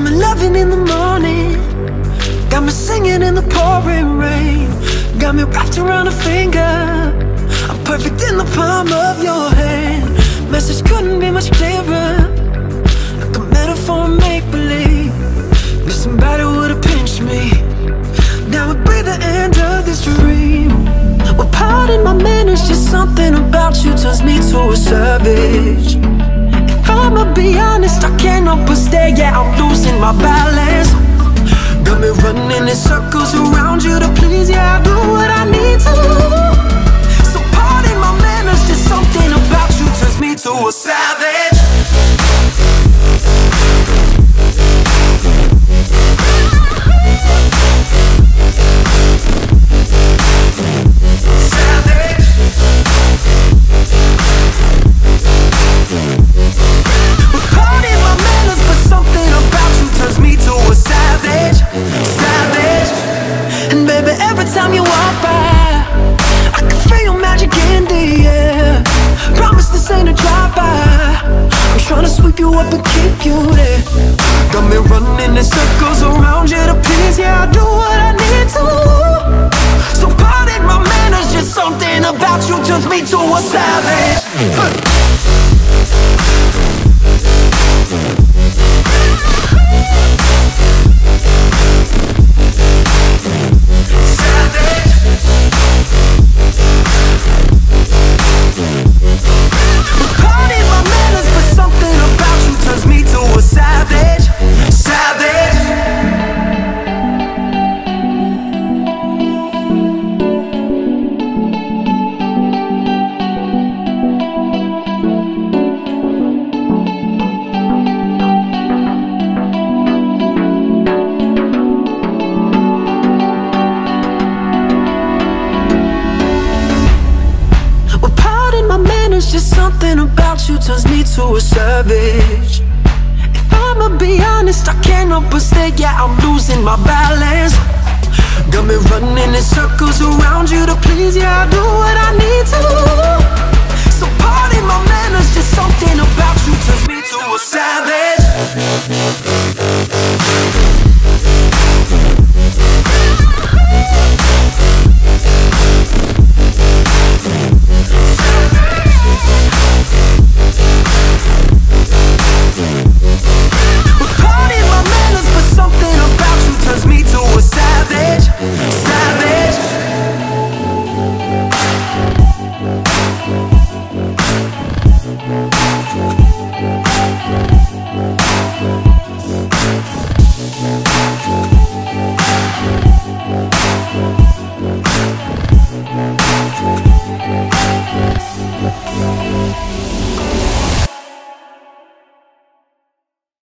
Got me loving in the morning. Got me singing in the pouring rain. Got me wrapped around a finger. I'm perfect in the palm of your hand. Message couldn't be much clearer. Like a metaphor make-believe. Knew somebody would've pinched me. Now it'd be the end of this dream. Well, pardon my manners Just something about you turns me to a savage can't help but Yeah, I'm losing my balance. Got me running in circles around you to please Yeah, I do what I need to. So pardon my manners Just something about you turns me to a savage ain't a drive-by. I'm trying to sweep you up and keep you there. Got me running in circles around you to please, yeah, I do what I turns me to a savage. If I'ma be honest, I can't help but stare, yeah, I'm losing my balance. Got me running in circles around you to please, yeah, I do what I need to. So pardon my manners, just something about you turns me to a savage.